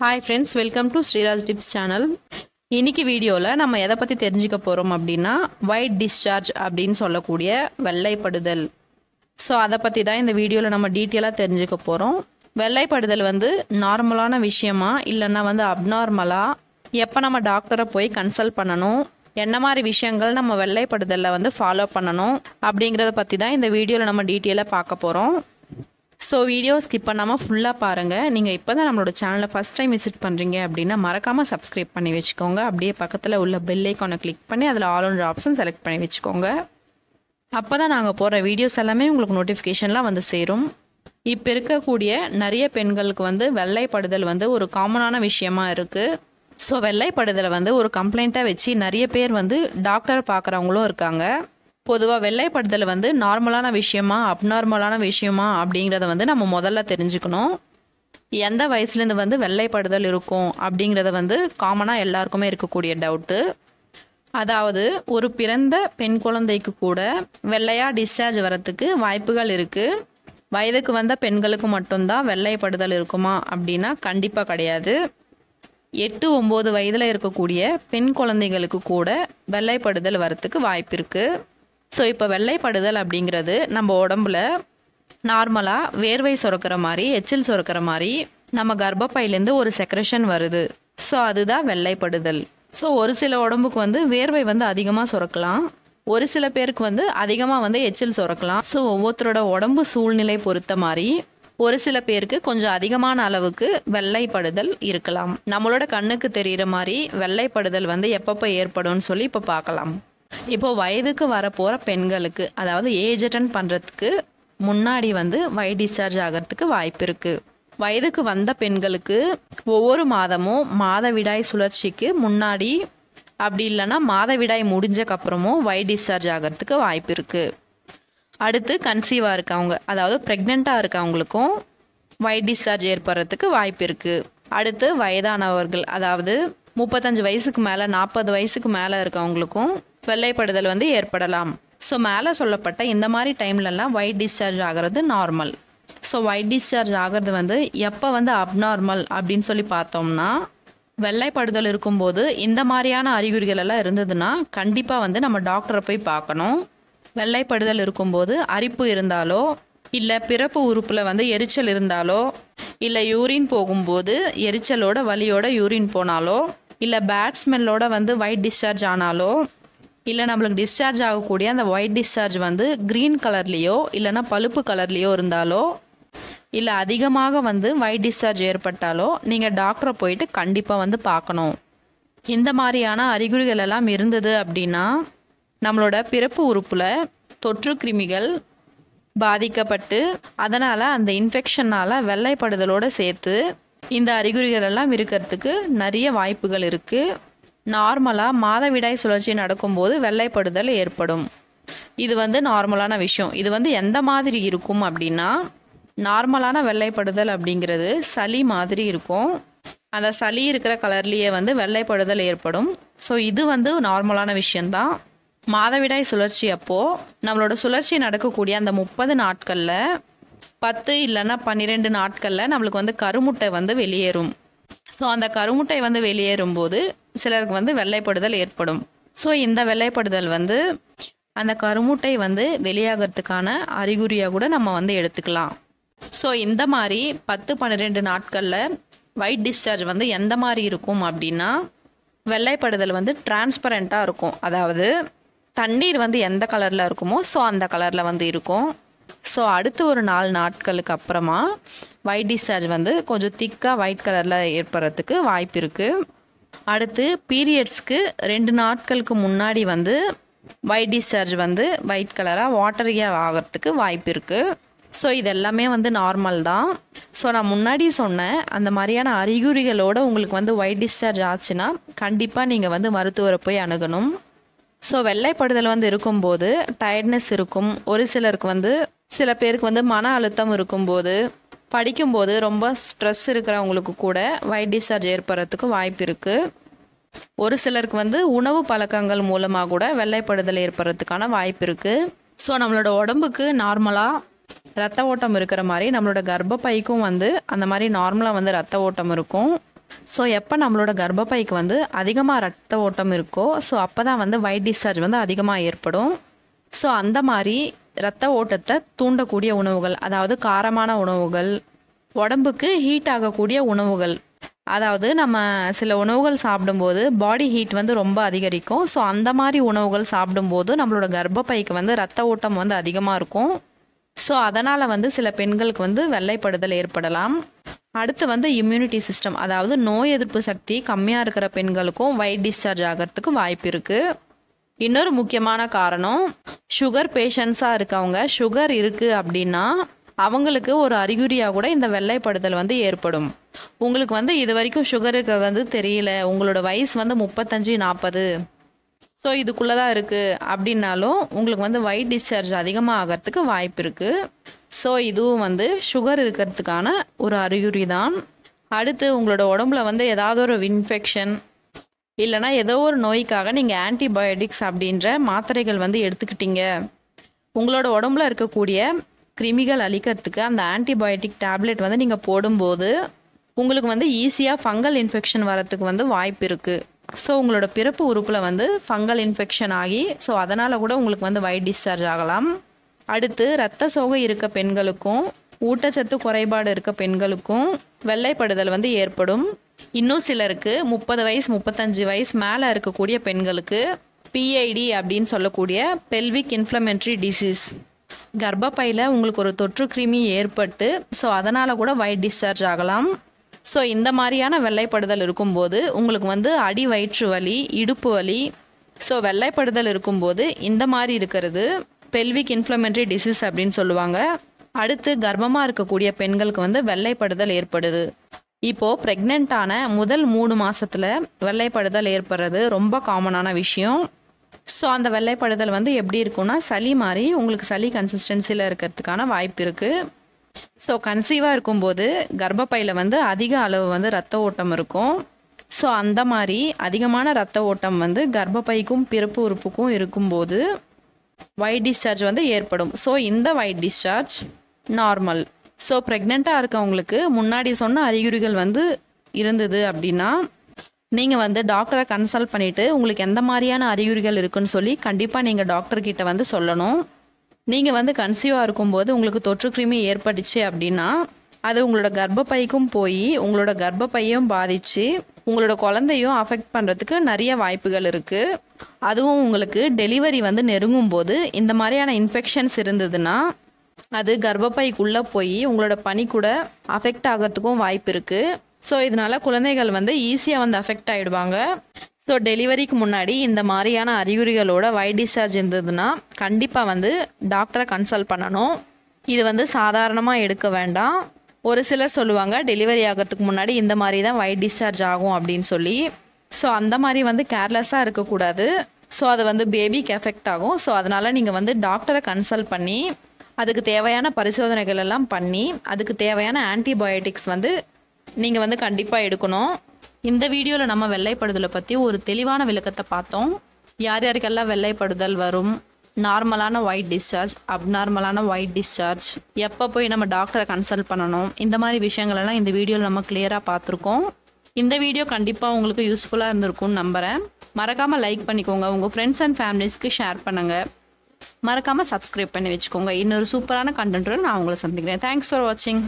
Hi friends welcome to Shriraj tips channel இன்னைக்கு வீடியோவில் நம்ம எதை பற்றி தெரிஞ்சுக்க போகிறோம் அப்படின்னா ஒயிட் டிஸ்சார்ஜ் அப்படின்னு சொல்லக்கூடிய வெள்ளைப்படுதல். ஸோ அதை பற்றி தான் இந்த வீடியோவில் நம்ம டீட்டெயிலாக தெரிஞ்சுக்க போகிறோம் வெள்ளைப்படுதல் வந்து நார்மலான விஷயமா இல்லைன்னா வந்து அப்நார்மலாக எப்போ நம்ம டாக்டரை போய் கன்சல்ட் பண்ணணும் என்ன மாதிரி விஷயங்கள் நம்ம வெள்ளைப்படுதலில் வந்து ஃபாலோ பண்ணணும் அப்படிங்கிறத பற்றி தான் இந்த வீடியோவில் நம்ம டீட்டெயிலாக பார்க்க போகிறோம் ஸோ வீடியோ ஸ்கிப் பண்ணாமல் ஃபுல்லாக பாருங்கள் நீங்கள் இப்போ தான் நம்மளோட சேனலை ஃபஸ்ட் டைம் விசிட் பண்ணுறீங்க அப்படின்னா மறக்காமல் சப்ஸ்கிரைப் பண்ணி வச்சுக்கோங்க. அப்படியே பக்கத்தில் உள்ள பெல் ஐக்கானை கிளிக் பண்ணி அதில் ஆல் ஒன்ற ஆப்ஷன் செலக்ட் பண்ணி வச்சுக்கோங்க. அப்போ தான் நாங்கள் போடுற வீடியோஸ் எல்லாமே உங்களுக்கு நோட்டிஃபிகேஷன்லாம் வந்து சேரும். இப்போ இருக்கக்கூடிய நிறைய பெண்களுக்கு வந்து வெள்ளைப்படுதல் வந்து ஒரு காமனான விஷயமா இருக்குது ஸோ வெள்ளைப்படுதலை வந்து ஒரு கம்ப்ளைண்ட்டாக வச்சு நிறைய பேர் வந்து டாக்டர் பார்க்குறவங்களும் இருக்காங்க. பொதுவாக வெள்ளைப்படுதல் வந்து நார்மலான விஷயமா அப்நார்மலான விஷயமா அப்படிங்கிறத வந்து நம்ம முதல்ல தெரிஞ்சுக்கணும். எந்த வயசுலேருந்து வந்து வெள்ளைப்படுதல் இருக்கும் அப்படிங்கிறத வந்து காமனாக எல்லாருக்குமே இருக்கக்கூடிய டவுட்டு அதாவது ஒரு பிறந்த பெண் குழந்தைக்கு கூட வெள்ளையாக டிஸ்சார்ஜ் வரத்துக்கு வாய்ப்புகள் இருக்குது வயதுக்கு வந்த பெண்களுக்கு மட்டும்தான் வெள்ளைப்படுதல் இருக்குமா அப்படின்னா கண்டிப்பாக கிடையாது. எட்டு ஒம்பது வயதில் இருக்கக்கூடிய பெண் குழந்தைகளுக்கு கூட வெள்ளைப்படுதல் வரத்துக்கு வாய்ப்பு இருக்குது ஸோ இப்போ வெள்ளைப்படுதல் அப்படிங்கிறது நம்ம உடம்புல நார்மலாக வேர்வை சுரக்கிற மாதிரி எச்சில் சுரக்கிற மாதிரி நம்ம கர்ப்பப்பையிலேருந்து ஒரு செக்ரெஷன் வருது. ஸோ அதுதான் வெள்ளைப்படுதல். ஸோ ஒரு சில உடம்புக்கு வந்து வேர்வை வந்து அதிகமாக சுரக்கலாம். ஒரு சில பேருக்கு வந்து அதிகமாக வந்து எச்சில் சுரக்கலாம். ஸோ ஒவ்வொருத்தரோட உடம்பு சூழ்நிலை பொறுத்த மாதிரி ஒரு சில பேருக்கு கொஞ்சம் அதிகமான அளவுக்கு வெள்ளைப்படுதல் இருக்கலாம். நம்மளோட கண்ணுக்கு தெரிகிற மாதிரி வெள்ளைப்படுதல் வந்து எப்பப்போ ஏற்படும்னு சொல்லி இப்போ பார்க்கலாம். இப்போ வயதுக்கு வரப்போகிற பெண்களுக்கு அதாவது ஏஜ் அட்டன் பண்ணுறதுக்கு முன்னாடி வந்து வை டிஸ்சார்ஜ் ஆகிறதுக்கு வாய்ப்பு இருக்குது வயதுக்கு வந்த பெண்களுக்கு ஒவ்வொரு மாதமும் மாதவிடாய் சுழற்சிக்கு முன்னாடி அப்படி இல்லைன்னா மாதவிடாய் முடிஞ்சக்கப்புறமும் வை டிஸ்சார்ஜ் ஆகிறதுக்கு வாய்ப்பு இருக்குது அடுத்து கன்சீவாக இருக்கவங்க அதாவது ப்ரெக்னெண்ட்டாக இருக்கவங்களுக்கும் வை டிஸ்சார்ஜ் ஏற்படுறதுக்கு வாய்ப்பு இருக்குது அடுத்து வயதானவர்கள் அதாவது முப்பத்தஞ்சு வயசுக்கு மேலே நாற்பது வயசுக்கு மேலே இருக்கவங்களுக்கும் வெள்ளைப்படுதல் வந்து ஏற்படலாம். ஸோ மேலே சொல்லப்பட்ட இந்த மாதிரி டைம்லலாம் ஒயிட் டிஸ்சார்ஜ் ஆகிறது நார்மல் ஸோ ஒயிட் டிஸ்சார்ஜ் ஆகிறது வந்து எப்போ வந்து அப்நார்மல் அப்படின்னு சொல்லி பார்த்தோம்னா வெள்ளைப்படுதல் இருக்கும்போது இந்த மாதிரியான அறிகுறிகள் எல்லாம் இருந்ததுன்னா கண்டிப்பாக வந்து நம்ம டாக்டரை போய் பார்க்கணும். வெள்ளைப்படுதல் இருக்கும்போது அரிப்பு இருந்தாலோ இல்லை பிறப்பு உறுப்பில் வந்து எரிச்சல் இருந்தாலோ இல்லை யூரின் போகும்போது எரிச்சலோட வலியோட யூரின் போனாலோ இல்லை பேட் ஸ்மெல்லோட வந்து ஒயிட் டிஸ்சார்ஜ் ஆனாலோ இல்லை நம்மளுக்கு டிஸ்சார்ஜ் ஆகக்கூடிய அந்த ஒயிட் டிஸ்சார்ஜ் வந்து க்ரீன் கலர்லேயோ இல்லைன்னா பழுப்பு கலர்லேயோ இருந்தாலோ இல்லை அதிகமாக வந்து ஒயிட் டிஸ்சார்ஜ் ஏற்பட்டாலோ நீங்கள் டாக்டரை போயிட்டு கண்டிப்பாக வந்து பார்க்கணும். இந்த மாதிரியான அறிகுறிகள் எல்லாம் இருந்தது அப்படின்னா நம்மளோட பிறப்பு உறுப்பில் தொற்று கிருமிகள் பாதிக்கப்பட்டு அதனால் அந்த இன்ஃபெக்ஷனால் வெள்ளைப்படுதலோடு சேர்த்து இந்த அறிகுறிகள் எல்லாம் இருக்கிறதுக்கு நிறைய வாய்ப்புகள் இருக்குது நார்மலாக மாதவிடாய் சுழற்சி நடக்கும்போது வெள்ளைப்படுதல் ஏற்படும். இது வந்து நார்மலான விஷயம். இது வந்து எந்த மாதிரி இருக்கும் அப்படின்னா நார்மலான வெள்ளைப்படுதல் அப்படிங்கிறது சளி மாதிரி இருக்கும். அந்த சளி இருக்கிற கலர்லேயே வந்து வெள்ளைப்படுதல் ஏற்படும். ஸோ இது வந்து நார்மலான விஷயந்தான் மாதவிடாய் சுழற்சி அப்போது நம்மளோட சுழற்சி நடக்கக்கூடிய அந்த முப்பது நாட்களில் பத்து இல்லைன்னா பன்னிரெண்டு நாட்களில் நம்மளுக்கு வந்து கருமுட்டை வந்து வெளியேறும். ஸோ அந்த கருமுட்டை வந்து வெளியேறும்போது சிலருக்கு வந்து வெள்ளைப்படுதல் ஏற்படும். ஸோ இந்த வெள்ளைப்படுதல் வந்து அந்த கருமுட்டை வந்து வெளியாகிறதுக்கான அறிகுறியாக கூட நம்ம வந்து எடுத்துக்கலாம். ஸோ இந்த மாதிரி பத்து பன்னிரெண்டு நாட்களில் ஒயிட் டிஸ்சார்ஜ் வந்து எந்த மாதிரி இருக்கும் அப்படின்னா வெள்ளைப்படுதல் வந்து டிரான்ஸ்பரண்ட்டாக இருக்கும். அதாவது தண்ணீர் வந்து எந்த கலரில் இருக்குமோ ஸோ அந்த கலரில் வந்து இருக்கும். ஸோ அடுத்து ஒரு நாலு நாட்களுக்கு அப்புறமா ஒயிட் டிஸ்சார்ஜ் வந்து கொஞ்சம் திக்காக ஒயிட் கலரில் ஏற்படுறதுக்கு வாய்ப்பு இருக்குது அடுத்து பீரியட்ஸ்க்கு ரெண்டு நாட்களுக்கு முன்னாடி வந்து ஒயிட் டிஸ்சார்ஜ் வந்து ஒயிட் கலராக வாட்டரியாக ஆகிறதுக்கு வாய்ப்பு இருக்குது ஸோ இது எல்லாமே வந்து நார்மல் தான். ஸோ நான் முன்னாடி சொன்னேன் அந்த மாதிரியான அறிகுறிகளோடு உங்களுக்கு வந்து ஒயிட் டிஸ்சார்ஜ் ஆச்சுன்னா கண்டிப்பாக நீங்கள் வந்து மருத்துவரை போய் அணுகணும். ஸோ வெள்ளைப்படுதல் வந்து இருக்கும்போது டயர்ட்னஸ் இருக்கும். ஒரு சிலருக்கு வந்து சில பேருக்கு வந்து மன அழுத்தம் இருக்கும்போது படிக்கும்போது ரொம்ப ஸ்ட்ரெஸ் இருக்கிறவங்களுக்கு கூட ஒயிட் டிஸ்சார்ஜ் ஏற்படுறதுக்கு வாய்ப்பு இருக்குது ஒரு சிலருக்கு வந்து உணவு பழக்கங்கள் மூலமாக கூட வெள்ளைப்படுதல் ஏற்படுறதுக்கான வாய்ப்பு இருக்குது ஸோ நம்மளோட உடம்புக்கு நார்மலாக ரத்த ஓட்டம் இருக்கிற மாதிரி நம்மளோட கர்ப்பப்பைக்கும் வந்து அந்த மாதிரி நார்மலாக வந்து ரத்த ஓட்டம் இருக்கும். ஸோ எப்போ நம்மளோட கர்ப்பப்பைக்கு வந்து அதிகமாக ரத்த ஓட்டம் இருக்கோ ஸோ அப்போ தான் வந்து ஒயிட் டிஸ்சார்ஜ் வந்து அதிகமாக ஏற்படும். ஸோ அந்த மாதிரி ரத்த ஓட்டத்தை தூண்டக்கூடிய உணவுகள் அதாவது காரமான உணவுகள் உடம்புக்கு ஹீட் ஆகக்கூடிய உணவுகள் அதாவது நம்ம சில உணவுகள் சாப்பிடும்போது பாடி ஹீட் வந்து ரொம்ப அதிகரிக்கும். ஸோ அந்த மாதிரி உணவுகள் சாப்பிடும்போது நம்மளோட கர்ப்பப்பைக்கு வந்து ரத்த ஓட்டம் வந்து அதிகமாக இருக்கும். ஸோ அதனால் வந்து சில பெண்களுக்கு வந்து வெள்ளைப்படுதல் ஏற்படலாம். அடுத்து வந்து இம்யூனிட்டி சிஸ்டம் அதாவது நோய் எதிர்ப்பு சக்தி கம்மியாக இருக்கிற பெண்களுக்கும் ஒயிட் டிஸ்சார்ஜ் ஆகிறதுக்கு வாய்ப்பு இருக்குது இன்னொரு முக்கியமான காரணம் சுகர் பேஷண்ட்ஸாக இருக்கவங்க சுகர் இருக்குது அப்படின்னா அவங்களுக்கு ஒரு அறிகுறியாக கூட இந்த வெள்ளைப்படுதல் வந்து ஏற்படும். உங்களுக்கு வந்து இது வரைக்கும் சுகர் இருக்கிறது வந்து தெரியல உங்களோட வயசு வந்து முப்பத்தஞ்சு நாற்பது ஸோ இதுக்குள்ளே தான் இருக்குது அப்படின்னாலும் உங்களுக்கு வந்து ஒயிட் டிஸ்சார்ஜ் அதிகமாக ஆகிறதுக்கு வாய்ப்பு இருக்குது ஸோ இதுவும் வந்து சுகர் இருக்கிறதுக்கான ஒரு அறிகுறி தான் அடுத்து உங்களோட உடம்புல வந்து ஏதாவது ஒரு இன்ஃபெக்ஷன் இல்லைனா ஏதோ ஒரு நோய்க்காக நீங்கள் ஆன்டிபயோட்டிக்ஸ் அப்படின்ற மாத்திரைகள் வந்து எடுத்துக்கிட்டீங்க. உங்களோட உடம்புல இருக்கக்கூடிய கிருமிகள் அழிக்கிறதுக்கு அந்த ஆன்டிபயோட்டிக் டேப்லெட் வந்து நீங்கள் போடும்போது உங்களுக்கு வந்து ஈஸியாக ஃபங்கல் இன்ஃபெக்ஷன் வரத்துக்கு வந்து வாய்ப்பு இருக்குது ஸோ உங்களோட பிறப்பு உறுப்பில் வந்து ஃபங்கல் இன்ஃபெக்ஷன் ஆகி ஸோ அதனால் கூட உங்களுக்கு வந்து வயிட் டிஸ்சார்ஜ் ஆகலாம். அடுத்து இரத்த சோகை இருக்க பெண்களுக்கும் ஊட்டச்சத்து குறைபாடு இருக்க பெண்களுக்கும் வெள்ளைப்படுதல் வந்து ஏற்படும். இன்னும் சிலருக்கு முப்பது வயசு முப்பத்தஞ்சு வயசு மேலே இருக்கக்கூடிய பெண்களுக்கு பிஐடி அப்படின்னு சொல்லக்கூடிய பெல்விக் இன்ஃப்ளமெண்ட்ரி டிசீஸ் கர்ப்பப்பையில் உங்களுக்கு ஒரு தொற்று கிருமி ஏற்பட்டு ஸோ அதனால் கூட வயிட் டிஸ்சார்ஜ் ஆகலாம். ஸோ இந்த மாதிரியான வெள்ளைப்படுதல் இருக்கும்போது உங்களுக்கு வந்து அடி வயிற்று வலி இடுப்பு வலி ஸோ வெள்ளைப்படுதல் இருக்கும்போது இந்த மாதிரி இருக்கிறது பெல்விக் இன்ஃப்ளமெண்ட்ரி டிசீஸ் அப்படின்னு சொல்லுவாங்க. அடுத்து கர்ப்பமாக இருக்கக்கூடிய பெண்களுக்கு வந்து வெள்ளைப்படுதல் ஏற்படுது. இப்போது ப்ரெக்னென்ட்டான முதல் மூணு மாசத்துல வெள்ளைப்படுதல் ஏற்படுறது ரொம்ப காமனான விஷயம். ஸோ அந்த வெள்ளைப்படுதல் வந்து எப்படி இருக்கும்னா சளி மாதிரி உங்களுக்கு சளி கன்சிஸ்டன்சியில் இருக்கிறதுக்கான வாய்ப்பு இருக்குது ஸோ கன்சீவாக இருக்கும்போது கர்ப்பப்பையில் வந்து அதிக அளவு வந்து ரத்த ஓட்டம் இருக்கும். ஸோ அந்த மாதிரி அதிகமான ரத்த ஓட்டம் வந்து கர்ப்பப்பைக்கும் பிறப்பு உறுப்புக்கும் இருக்கும்போது ஒயிட் டிஸ்சார்ஜ் வந்து ஏற்படும். ஸோ இந்த ஒயிட் டிஸ்சார்ஜ் நார்மல் ஸோ ப்ரெக்னெண்ட்டாக இருக்கவங்களுக்கு முன்னாடி சொன்ன அறிகுறிகள் வந்து இருந்தது அப்படின்னா நீங்கள் வந்து டாக்டரை கன்சல்ட் பண்ணிவிட்டு உங்களுக்கு எந்த மாதிரியான அறிகுறிகள் இருக்குன்னு சொல்லி கண்டிப்பாக நீங்கள் டாக்டர்கிட்ட வந்து சொல்லணும். நீங்கள் வந்து கன்சீவாக இருக்கும்போது உங்களுக்கு தொற்று கிருமி ஏற்பட்டுச்சு அப்படின்னா அது உங்களோட கர்ப்பப்பைக்கும் போய் உங்களோட கர்ப்பப்பையும் பாதித்து உங்களோட குழந்தையும் அஃபெக்ட் பண்ணுறதுக்கு நிறைய வாய்ப்புகள் இருக்குது அதுவும் உங்களுக்கு டெலிவரி வந்து நெருங்கும் போது இந்த மாதிரியான இன்ஃபெக்ஷன்ஸ் இருந்ததுன்னா அது கர்ப்பப்பைக்குள்ளே போய் உங்களோட பனி கூட அஃபெக்ட் ஆகிறதுக்கும் வாய்ப்பு இருக்குது ஸோ இதனால குழந்தைகள் வந்து ஈஸியாக வந்து அஃபெக்ட் ஆகிடுவாங்க ஸோ டெலிவரிக்கு முன்னாடி இந்த மாதிரியான அறிகுறிகளோட ஒயிட் டிஸ்சார்ஜ் இருந்ததுன்னா கண்டிப்பாக வந்து டாக்டரை கன்சல்ட் பண்ணணும். இது வந்து சாதாரணமாக எடுக்க வேண்டாம். ஒரு சிலர் சொல்லுவாங்க டெலிவரி ஆகிறதுக்கு முன்னாடி இந்த மாதிரி தான் ஒயிட் டிஸ்சார்ஜ் ஆகும் அப்படின்னு சொல்லி. ஸோ அந்த மாதிரி வந்து கேர்லெஸ்ஸாக இருக்கக்கூடாது. ஸோ அது வந்து பேபிக்கு எஃபெக்ட் ஆகும். ஸோ அதனால் நீங்கள் வந்து டாக்டரை கன்சல்ட் பண்ணி அதுக்கு தேவையான பரிசோதனைகள் எல்லாம் பண்ணி அதுக்கு தேவையான ஆன்டிபயோட்டிக்ஸ் வந்து நீங்கள் வந்து கண்டிப்பாக எடுக்கணும். இந்த வீடியோவில் நம்ம வெள்ளைப்படுதலை பற்றி ஒரு தெளிவான விளக்கத்தை பார்த்தோம். யார் யாருக்கெல்லாம் வெள்ளைப்படுதல் வரும்? நார்மலான ஒயிட் டிஸ்சார்ஜ் அப்நார்மலான ஒயிட் டிஸ்சார்ஜ் எப்போ போய் நம்ம டாக்டரை கன்சல்ட் பண்ணணும்? இந்த மாதிரி விஷயங்களெல்லாம் இந்த வீடியோவில் நம்ம கிளியராக பார்த்துருக்கோம். இந்த வீடியோ கண்டிப்பாக உங்களுக்கு யூஸ்ஃபுல்லாக இருந்திருக்கும்னு நம்புகிறேன் மறக்காமல் லைக் பண்ணிக்கோங்க. உங்கள் ஃப்ரெண்ட்ஸ் அண்ட் ஃபேமிலிஸ்க்கு ஷேர் பண்ணுங்கள் மறக்காமல் சப்ஸ்கிரைப் பண்ணி வச்சுக்கோங்க. இன்னொரு சூப்பரான கண்டென்ட்டோட நான் உங்களை சந்திக்கிறேன். தேங்க்ஸ் ஃபார் வாட்சிங்